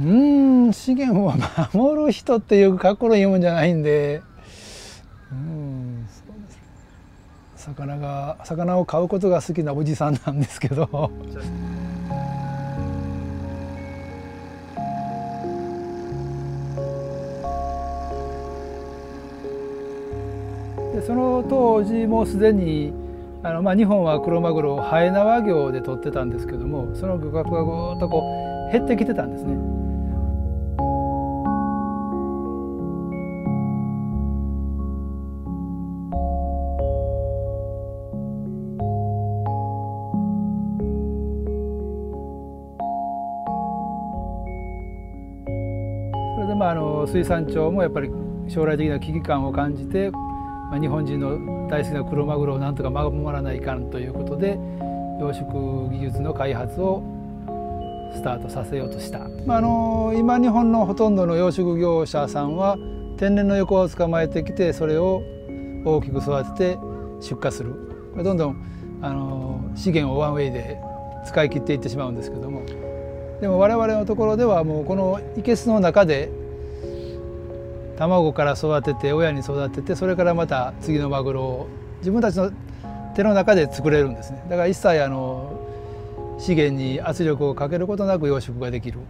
うん資源を守る人っていうかっこのいいもんじゃないんでうんうで、ね魚が魚を飼うことが好きなおじさんなんですけど。でその当時もすでにあの、まあ、日本はクロマグロをハエ縄漁で取ってたんですけどもその漁獲がぐっとこう減ってきてたんですね。まああの水産庁もやっぱり将来的な危機感を感じてまあ、日本人の大好きなクロマグロをなんとか守らないかんということで養殖技術の開発をスタートさせようとした、まあ、あの今日本のほとんどの養殖業者さんは天然の横を捕まえてきてそれを大きく育てて出荷する。どんどんあの資源をワンウェイで使い切っていってしまうんですけども。でも我々のところではもうこの生けすの中で卵から育てて親に育ててそれからまた次のマグロを自分たちの手の中で作れるんですねだから一切あの資源に圧力をかけることなく養殖ができる。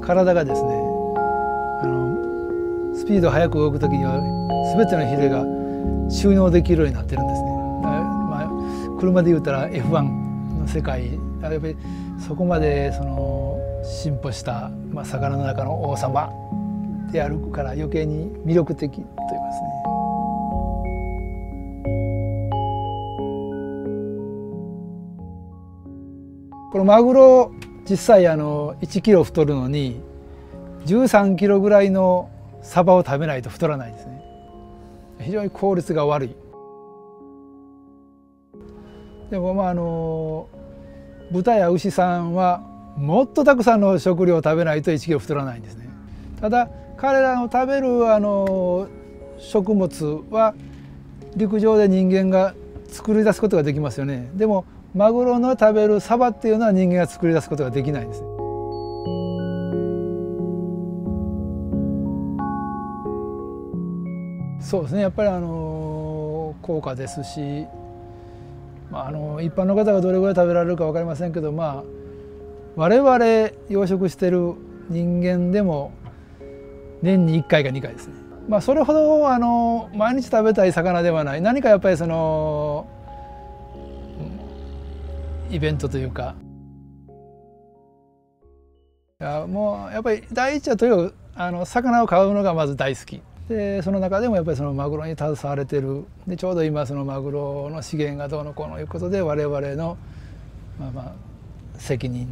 体がですねあのスピード速く動く時には全てのヒレが収納できるようになってるんですね。まあ、車で言うたら F1 の世界やっぱりそこまでその進歩した、まあ、魚の中の王様であるから余計に魅力的と言いますね。このマグロ実際あの1キロ太るのに13キロぐらいのサバを食べないと太らないですね。非常に効率が悪い。でもまああの豚や牛さんはもっとたくさんの食料を食べないと1キロ太らないんですね。ただ彼らの食べるあの食物は陸上で人間が作り出すことができますよね。でもマグロの食べるサバっていうのは人間が作り出すことができないんです。そうですねやっぱりあの高価ですし、まあ、あの一般の方がどれぐらい食べられるか分かりませんけどまあ我々養殖してる人間でも年に1回か2回ですね。まあ、それほどあの毎日食べたい魚ではない何かやっぱりそのイベントというか。いやもうやっぱり第一はとにかくあの魚を買うのがまず大好き。でその中でもやっぱりそのマグロに携われてる。でちょうど今そのマグロの資源がどうのこうのいうことで我々のまあまあ責任。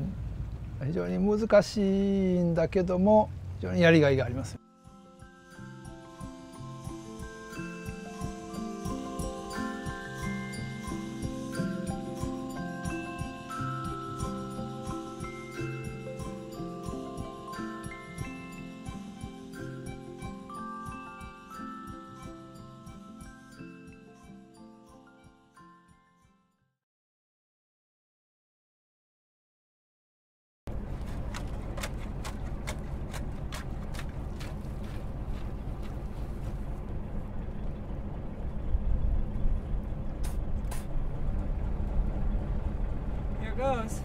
非常に難しいんだけども非常にやりがいがあります。Goes.